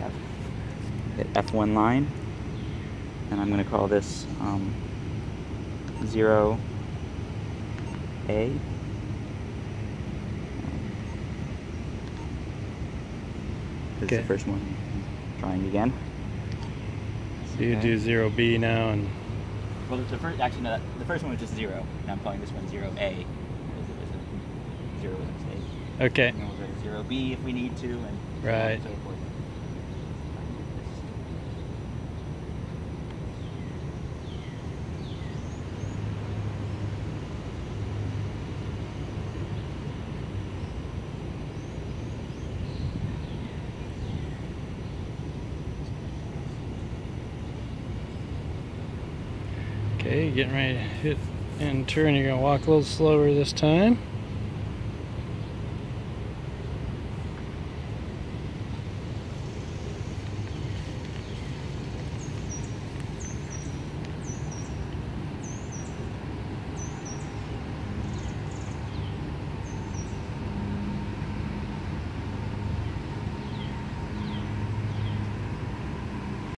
F, hit F1 line, and I'm going to call this um, 0A. This Okay. is the first one. Trying again. So you Okay. do zero B now and Well, the first actually no, the first one was just zero, and I'm calling this one zero A because it was a zero was a mistake. okay. And we'll go to zero B if we need to, and Right. so forth. Okay, getting ready to hit and turn. You're gonna walk a little slower this time.